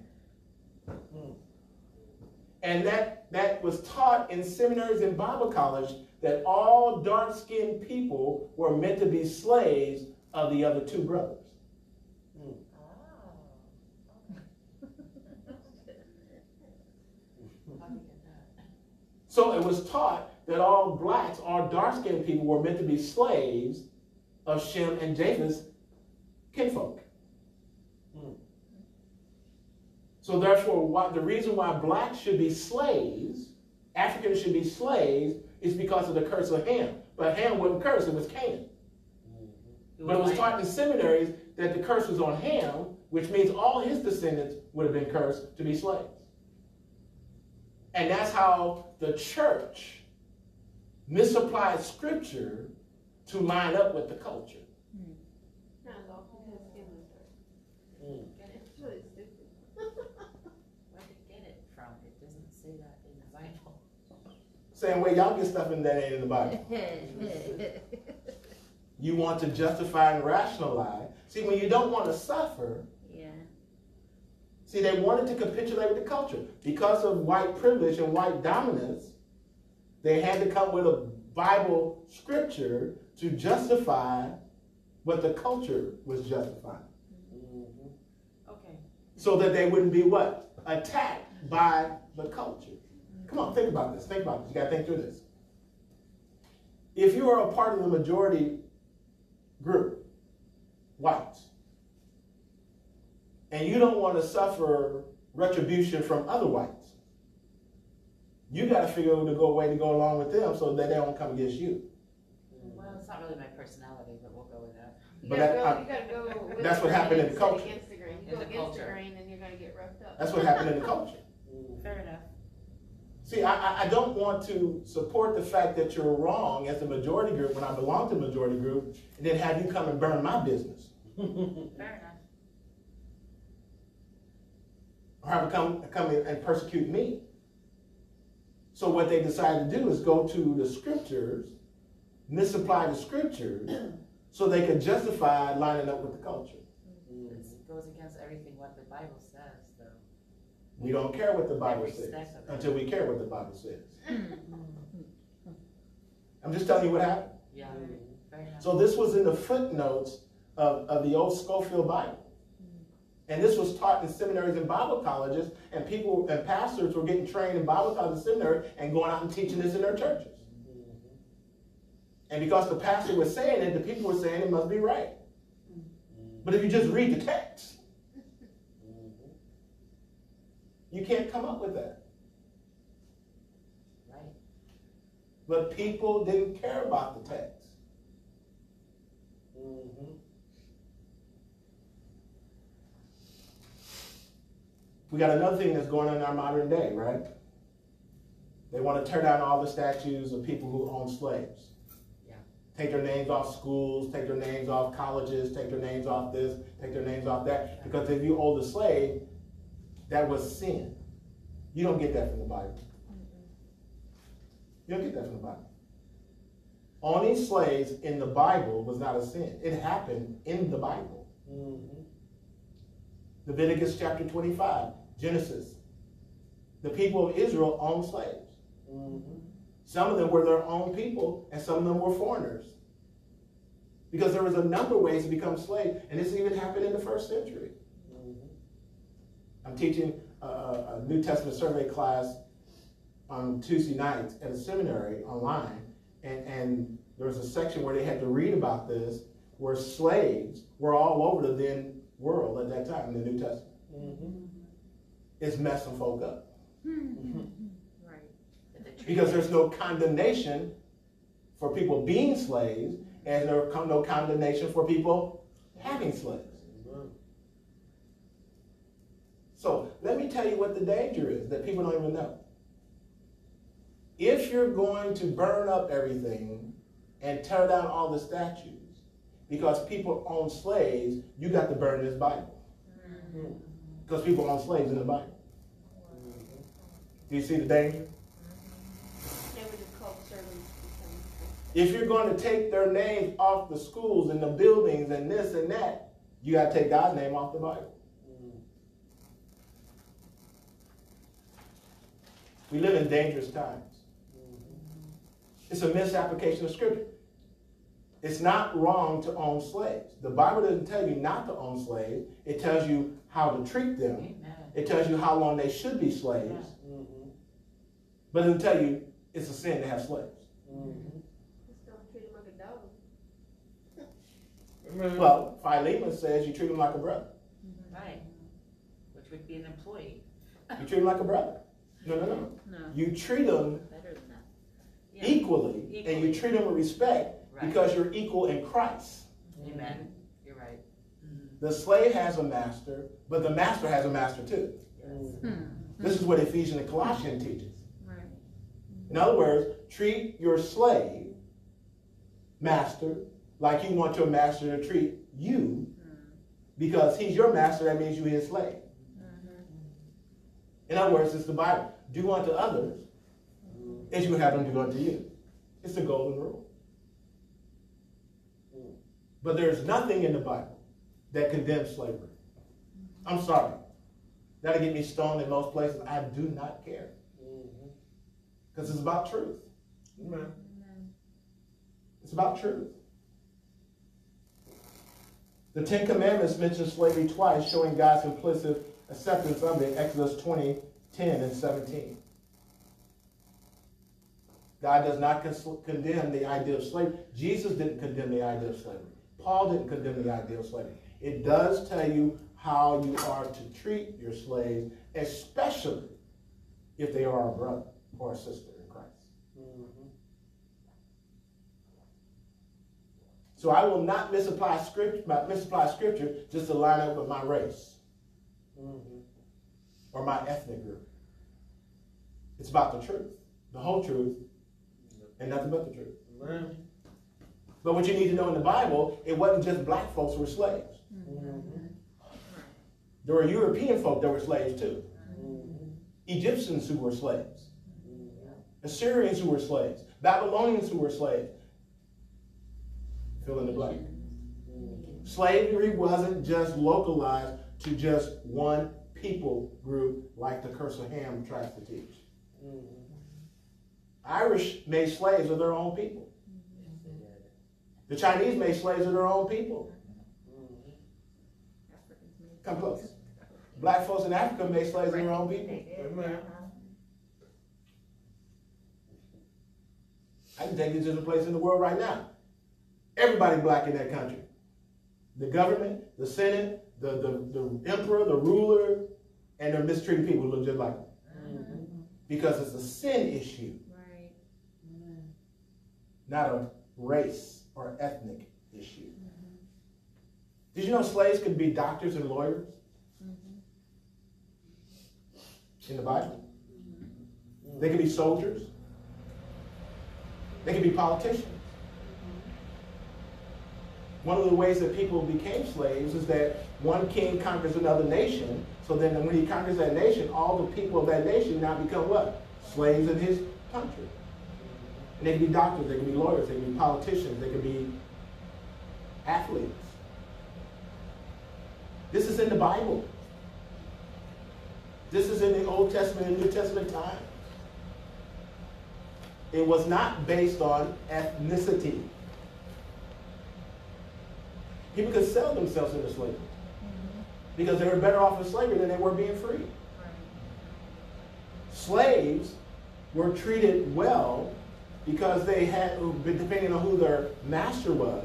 And that, that was taught in seminaries and Bible college that all dark skinned people were meant to be slaves of the other two brothers. That? So it was taught that all blacks, all dark skinned people were meant to be slaves of Shem and Japheth's kinfolk. So therefore, why, the reason why blacks should be slaves, Africans should be slaves, is because of the curse of Ham. But Ham wasn't cursed, it was Canaan. Mm-hmm. But it was taught in seminaries that the curse was on Ham, which means all his descendants would have been cursed to be slaves. And that's how the church misapplied scripture to line up with the culture. Not at all, because skin was dark. It's really stupid. Where did you get it from? It doesn't say that in the Bible. Same way y'all get stuff in that ain't in the Bible. You want to justify and rationalize. See, when you don't want to suffer, Yeah. see, they wanted to capitulate with the culture. Because of white privilege and white dominance, they had to come with a Bible scripture to justify what the culture was justifying. Mm-hmm. Okay. So that they wouldn't be what? Attacked by the culture. Come on, think about this. Think about this. You gotta think through this. If you are a part of the majority group, whites, and you don't want to suffer retribution from other whites, you got to figure out to go away to go along with them so that they don't come against you. Well, it's not really my personality, but we'll go with that. You But gotta that- go, I- you gotta go with that's what happened in the instead culture. Against the grain. You In go the against the grain and you're gonna get roughed up. That's what happened in the culture. Fair enough. See, I, I- don't want to support the fact that you're wrong as a majority group when I belong to a majority group, and then have you come and burn my business. Fair enough. or have come, come and persecute me. So what they decided to do is go to the scriptures, misapply the scriptures, so they could justify lining up with the culture. It goes against everything what the Bible says, though. We don't care what the Bible says step of it. until we care what the Bible says. I'm just telling you what happened. Yeah. So this was in the footnotes of, of the old Scofield Bible. And this was taught in seminaries and Bible colleges, and people and pastors were getting trained in Bible college and seminary and going out and teaching this in their churches. And because the pastor was saying it, the people were saying it must be right. But if you just read the text, You can't come up with that. Right. But people didn't care about the tax. Mm-hmm. We got another thing that's going on in our modern day, right? They want to tear down all the statues of people who owned slaves. Yeah. Take their names off schools, take their names off colleges, take their names off this, take their names off that. Because if you owned a slave, that was sin. You don't get that from the Bible. You don't get that from the Bible. Owning slaves in the Bible was not a sin. It happened in the Bible. Mm-hmm. Leviticus chapter 25, Genesis. The people of Israel owned slaves. Mm-hmm. Some of them were their own people, and some of them were foreigners. Because there was a number of ways to become slave, and this even happened in the first century. I'm teaching a, a New Testament survey class on Tuesday nights at a seminary online, and, and there was a section where they had to read about this, where slaves were all over the then world at that time in the New Testament. Mm-hmm. It's messing folk up mm-hmm. Right. But the because there's no condemnation for people being slaves, and there's no no condemnation for people having slaves. So let me tell you what the danger is that people don't even know. If you're going to burn up everything and tear down all the statues because people own slaves, you got to burn this Bible. Because people own slaves in the Bible. Do you see the danger? They were just called servants. If you're going to take their names off the schools and the buildings and this and that, you got to take God's name off the Bible. We live in dangerous times. It's a misapplication of Scripture. It's not wrong to own slaves. The Bible doesn't tell you not to own slaves. It tells you how to treat them. Amen. It tells you how long they should be slaves. Mm-hmm. But it doesn't tell you it's a sin to have slaves. Mm-hmm. Just don't treat them like a dog. Well, Philemon says you treat them like a brother. Right. Which would be an employee. You treat them like a brother. No, no, no. No, You treat them better than that. Yeah. equally, and you treat them with respect Right. because you're equal in Christ. Amen. You're right. Mm-hmm. The slave has a master, but the master has a master too. Yes. Mm. Hmm. This is what Ephesians and Colossians teaches. Right. In other words, treat your slave, master, like you want your master to treat you, hmm. because he's your master, that means you're his slave. Mm-hmm. In other words, it's the Bible. Do unto others as you would have them do unto you. It's the golden rule. But there's nothing in the Bible that condemns slavery. I'm sorry. That'll get me stoned in most places. I do not care. Because it's about truth. Amen. It's about truth. The Ten Commandments mention slavery twice, showing God's implicit acceptance of it, Exodus 20, 10, and 17. God does not condemn the idea of slavery. Jesus didn't condemn the idea of slavery. Paul didn't condemn the idea of slavery. It does tell you how you are to treat your slaves, especially if they are a brother or a sister in Christ. So I will not misapply scripture, misapply scripture just to line up with my race mm-hmm. or my ethnic group. It's about the truth, the whole truth, and nothing but the truth. But what you need to know in the Bible, it wasn't just black folks who were slaves. Mm-hmm. There were European folk that were slaves too. Mm-hmm. Egyptians who were slaves. Mm-hmm. Assyrians who were slaves. Babylonians who were slaves. Fill in the blank. Slavery wasn't just localized to just one people group like the Curse of Ham tries to teach. Mm-hmm. Irish made slaves of their own people. Mm-hmm. The Chinese made slaves of their own people. Mm-hmm. Come close. Black folks in Africa made slaves of their own people. I can take you to the place in the world right now. Everybody black in that country. The government, the Senate, the, the, the emperor, the ruler, and they're mistreating people who look just like them. Because it's a sin issue, Right. not a race or ethnic issue. Mm-hmm. Did you know slaves could be doctors and lawyers? Mm-hmm. in the Bible. Mm-hmm. They could be soldiers. They could be politicians. One of the ways that people became slaves is that one king conquers another nation. So then when he conquers that nation, all the people of that nation now become what? Slaves in his country. And they can be doctors, they can be lawyers, they can be politicians, they can be athletes. This is in the Bible. This is in the Old Testament and New Testament time. It was not based on ethnicity. People could sell themselves into slavery because they were better off in slavery than they were being free. Slaves were treated well because they had, depending on who their master was,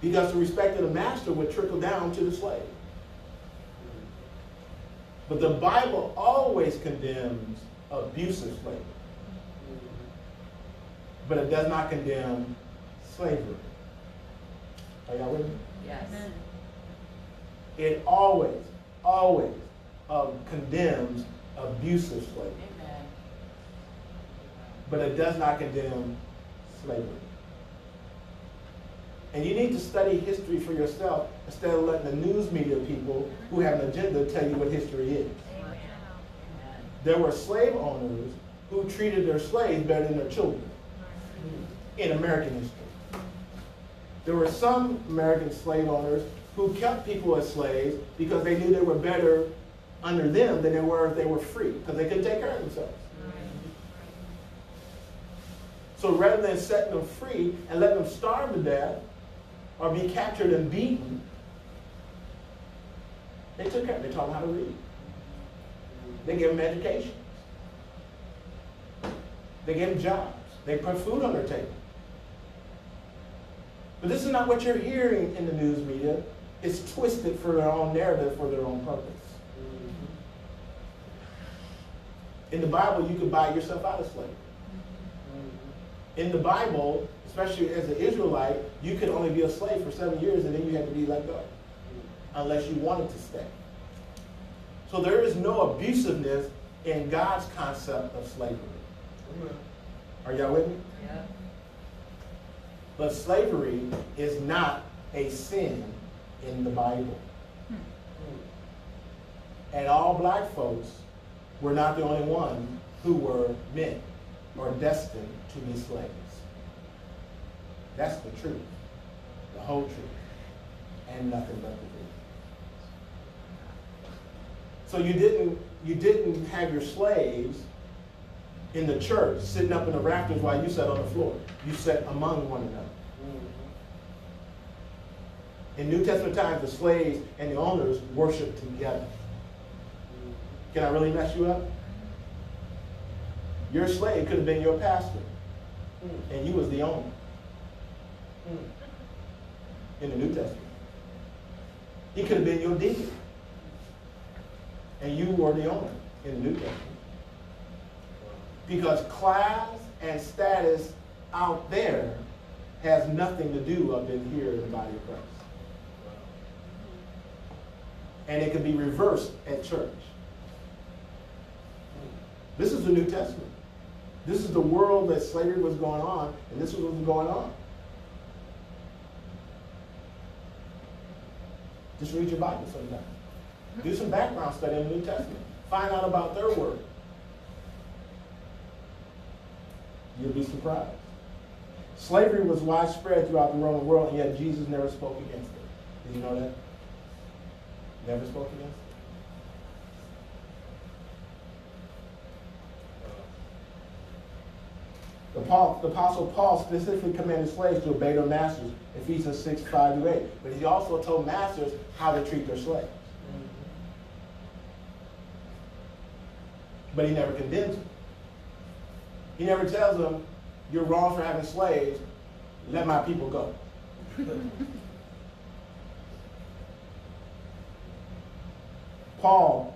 because the respect of the master would trickle down to the slave. But the Bible always condemns abusive slavery, but it does not condemn slavery. Are y'all with me? Yes. It always, always uh, condemns abusive slavery, Amen. but it does not condemn slavery. And you need to study history for yourself instead of letting the news media people who have an agenda tell you what history is. Amen. There were slave owners who treated their slaves better than their children in American history. There were some American slave owners who kept people as slaves because they knew they were better under them than they were if they were free, because they couldn't take care of themselves. So rather than setting them free and letting them starve to death or be captured and beaten, they took care. Of them. They taught them how to read. They gave them education. They gave them jobs. They put food on their table. But this is not what you're hearing in the news media. It's twisted for their own narrative, for their own purpose. In the Bible, you could buy yourself out of slavery. In the Bible, especially as an Israelite, you could only be a slave for seven years and then you had to be let go. Unless you wanted to stay. So there is no abusiveness in God's concept of slavery. Are y'all with me? Yep. But slavery is not a sin in the Bible. Hmm. Hmm. And all black folks were not the only ones who were meant or destined to be slaves. That's the truth, the whole truth, and nothing but the truth. So you didn't you didn't have your slaves in the church sitting up in the rafters while you sat on the floor. You sat among one another. Hmm. In New Testament times, the slaves and the owners worshiped together. Can I really mess you up? Your slave could have been your pastor, hmm. and you was the owner hmm. in the New Testament. He could have been your deacon, and you were the owner in the New Testament. Because class and status out there has nothing to do up in here in the body of Christ. And it can be reversed at church. This is the New Testament. This is the world that slavery was going on, and this is what was going on. Just read your Bible sometime. Do some background study in the New Testament. Find out about their work. You'll be surprised. Slavery was widespread throughout the Roman world, and yet Jesus never spoke against it. Did you know that? Never spoke against? The, Paul, the Apostle Paul specifically commanded slaves to obey their masters, Ephesians 6, 5 to 8. But he also told masters how to treat their slaves. But he never condemns them. He never tells them, you're wrong for having slaves, let my people go. Paul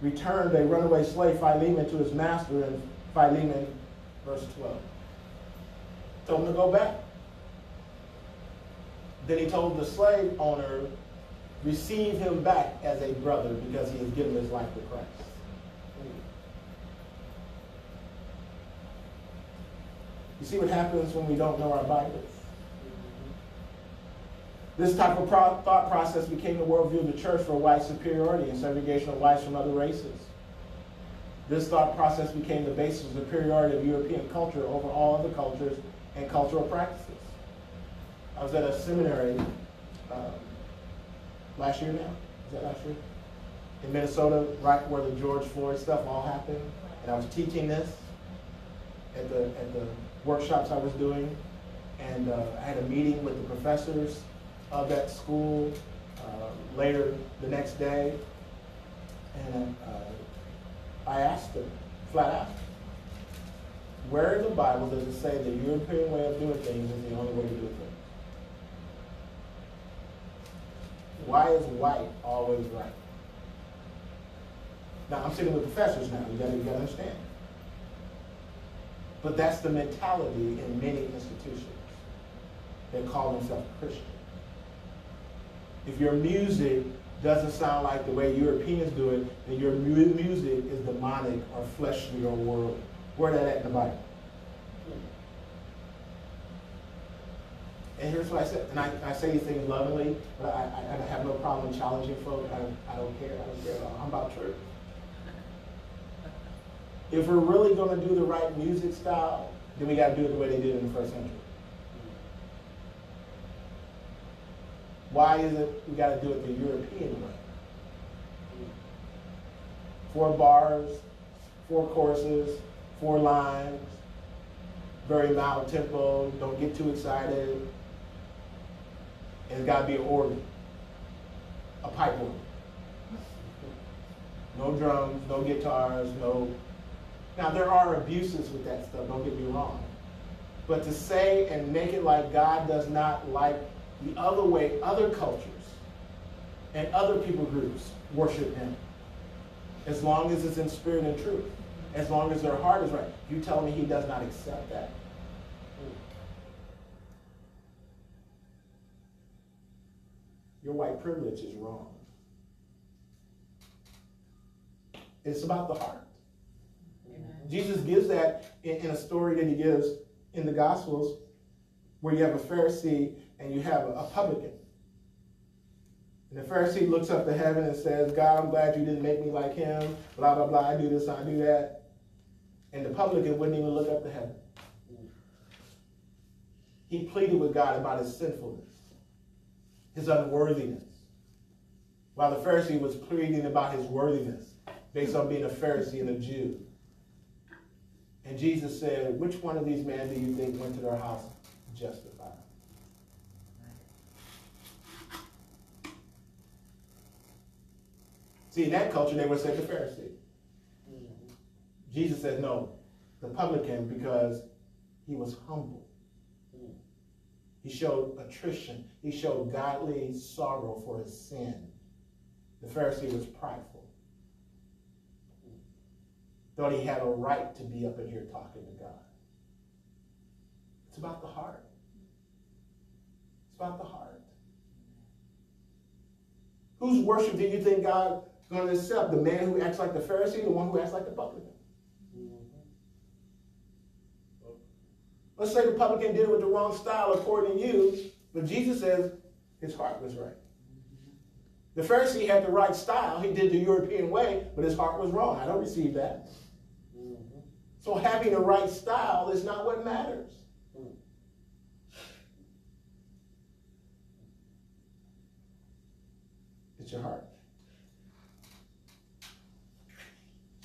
returned a runaway slave, Philemon, to his master in Philemon, verse 12. Told him to go back. Then he told the slave owner, receive him back as a brother because he has given his life to Christ. You see what happens when we don't know our Bibles? This type of pro- thought process became the worldview of the church for white superiority and segregation of whites from other races. This thought process became the basis of the superiority of European culture over all other cultures and cultural practices. I was at a seminary um, last year now. Is that last year? In Minnesota, right where the George Floyd stuff all happened. And I was teaching this at the, at the workshops I was doing. And uh, I had a meeting with the professors of that school uh, later the next day. And uh, I asked them flat out, where in the Bible does it say the European way of doing things is the only way to do things? Why is white always right? Now I'm sitting with professors now. You gotta, you gotta understand. But that's the mentality in many institutions that call themselves Christian. If your music doesn't sound like the way Europeans do it, then your mu- music is demonic or fleshly or world. Where that at in the Bible? And here's what I said, and I, I say these things lovingly, but I, I, I have no problem challenging folks. I, don't- I don't care. I don't care. I'm about truth. If we're really going to do the right music style, then we got to do it the way they did in the first century. Why is it we got to do it the European way? Four bars, four courses, four lines, very mild tempo, don't get too excited. And it's got to be an organ, a pipe organ. No drums, no guitars, no. Now, there are abuses with that stuff, don't get me wrong. But to say and make it like God does not like the other way other cultures and other people groups worship him. As long as it's in spirit and truth. As long as their heart is right. You tell me he does not accept that? Your white privilege is wrong. It's about the heart. Jesus gives that in, in a story that he gives in the Gospels where you have a Pharisee and you have a, publican. And the Pharisee looks up to heaven and says, God, I'm glad you didn't make me like him. Blah, blah, blah. I do this, I do that. And the publican wouldn't even look up to heaven. He pleaded with God about his sinfulness, his unworthiness. While the Pharisee was pleading about his worthiness based on being a Pharisee and a Jew. And Jesus said, Which one of these men do you think went to their house justified? See, in that culture, they would say the Pharisee. Mm-hmm. Jesus said, No, the publican, because he was humble. Mm-hmm. He showed attrition. He showed godly sorrow for his sin. The Pharisee was prideful. Thought he had a right to be up in here talking to God. It's about the heart. It's about the heart. Whose worship do you think God going to accept? The man who acts like the Pharisee, the one who acts like the publican? Let's say the publican did it with the wrong style according to you, but Jesus says his heart was right. The Pharisee had the right style. He did the European way, but his heart was wrong. I don't receive that. So having the right style is not what matters. It's your heart.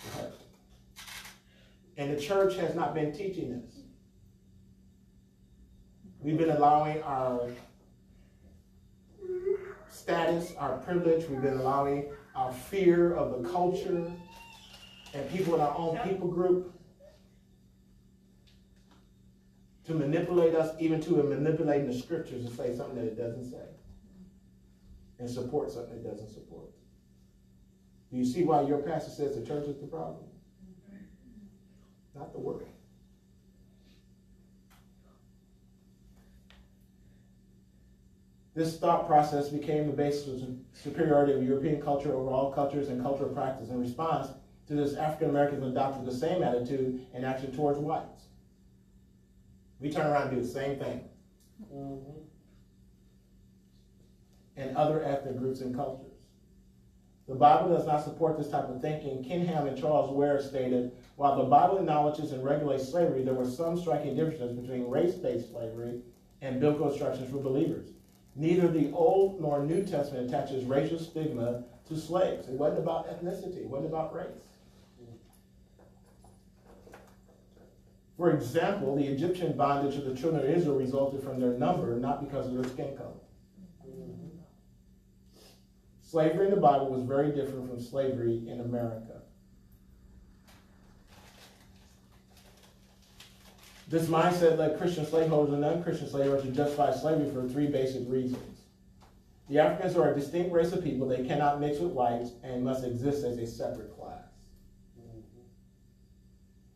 Your heart. And the church has not been teaching this. We've been allowing our status, our privilege, we've been allowing our fear of the culture and people in our own people group to manipulate us, even to manipulating the scriptures to say something that it doesn't say and support something it doesn't support. Do you see why your pastor says the church is the problem? Not the word. This thought process became the basis of superiority of European culture over all cultures and cultural practice. In response to this, African Americans adopted the same attitude and action towards whites. We turn around and do the same thing. Mhm. and other ethnic groups and cultures. The Bible does not support this type of thinking. Ken Ham and Charles Ware stated, while the Bible acknowledges and regulates slavery, there were some striking differences between race-based slavery and biblical instructions for believers. Neither the Old nor New Testament attaches racial stigma to slaves. It wasn't about ethnicity, it wasn't about race. For example, the Egyptian bondage of the children of Israel resulted from their number, not because of their skin color. Slavery in the Bible was very different from slavery in America. This mindset led Christian slaveholders and non-Christian slaveholders to justify slavery for three basic reasons. The Africans are a distinct race of people. They cannot mix with whites and must exist as a separate class.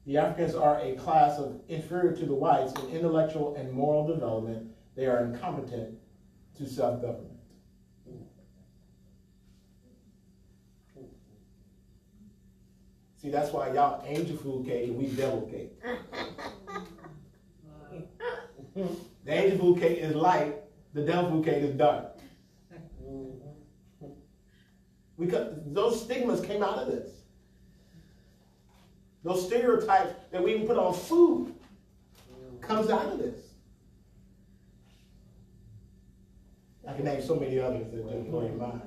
The Africans are a class of inferior to the whites in intellectual and moral development. They are incompetent to self-government. See, that's why y'all angel food cake and we devil cake. The angel food cake is light, the devil food cake is dark. We those stigmas came out of this. Those stereotypes that we even put on food comes out of this. I can name so many others that just blow your mind.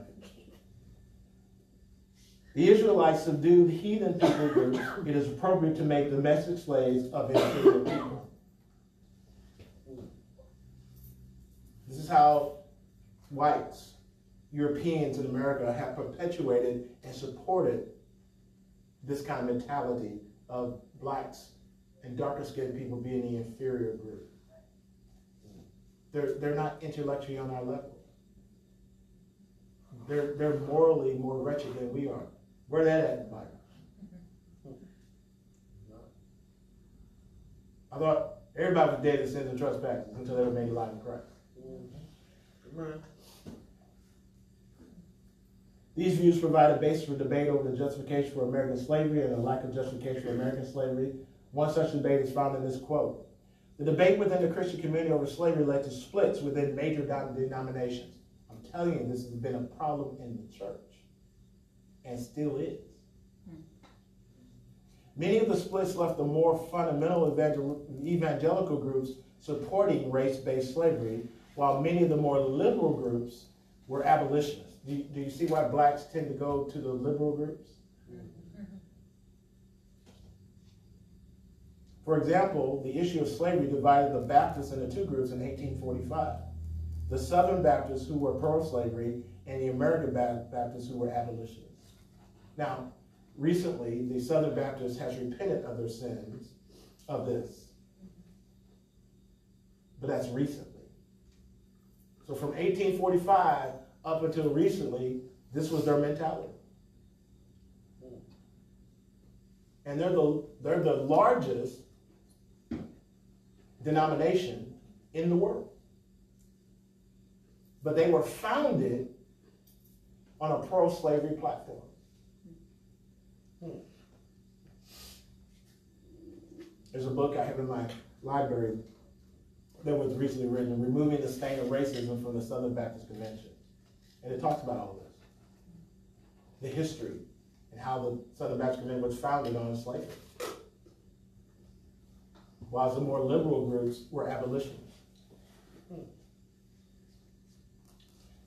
The Israelites subdued heathen people groups. It is appropriate to make domestic slaves of inferior people. This is how whites, Europeans in America have perpetuated and supported this kind of mentality of blacks and darker skinned people being the inferior group. They're, they're not intellectually on our level. They're, they're morally more wretched than we are. Where that at in the? I thought everybody was dead in sins and trespasses until they were made alive in Christ. These views provide a basis for debate over the justification for American slavery and the lack of justification for American slavery. One such debate is found in this quote. The debate within the Christian community over slavery led to splits within major denominations. I'm telling you, this has been a problem in the church and still is. Many of the splits left the more fundamental evangel- evangelical groups supporting race-based slavery, while many of the more liberal groups were abolitionists. Do you, do you see why blacks tend to go to the liberal groups? Mm-hmm. For example, the issue of slavery divided the Baptists into two groups in 1845. The Southern Baptists who were pro-slavery and the American Baptists who were abolitionists. Now, recently, the Southern Baptist has repented of their sins of this. But that's recently. So from 1845 up until recently, this was their mentality. And they're the, they're the largest denomination in the world. But they were founded on a pro-slavery platform. Hmm. There's a book I have in my library that was recently written, Removing the Stain of Racism from the Southern Baptist Convention. And it talks about all this. The history and how the Southern Baptist Convention was founded on slavery. While the more liberal groups were abolitionists.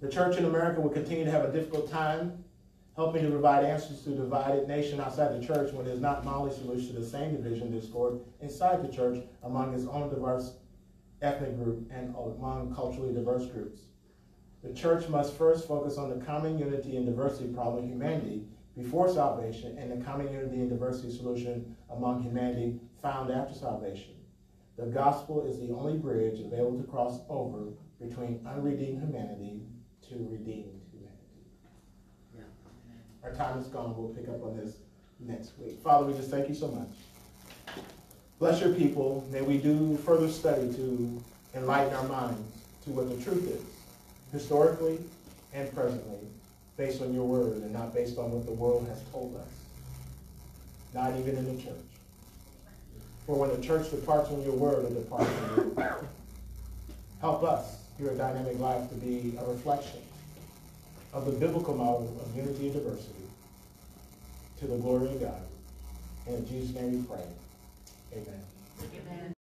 The church in America will continue to have a difficult time helping to provide answers to a divided nation outside the church when it is not Molly's solution to the same division discord inside the church among its own diverse ethnic group and among culturally diverse groups. The church must first focus on the common unity and diversity problem of humanity before salvation and the common unity and diversity solution among humanity found after salvation. The gospel is the only bridge available to cross over between unredeemed humanity to redeemed humanity. Our time is gone. We'll pick up on this next week. Father, we just thank you so much. Bless your people. May we do further study to enlighten our minds to what the truth is, historically and presently, based on your word and not based on what the world has told us, not even in the church. For when the church departs from your word, it departs from you. Help us, your Dynamic Life, to be a reflection of the biblical model of unity and diversity to the glory of God. In Jesus' name we pray. Amen. Amen.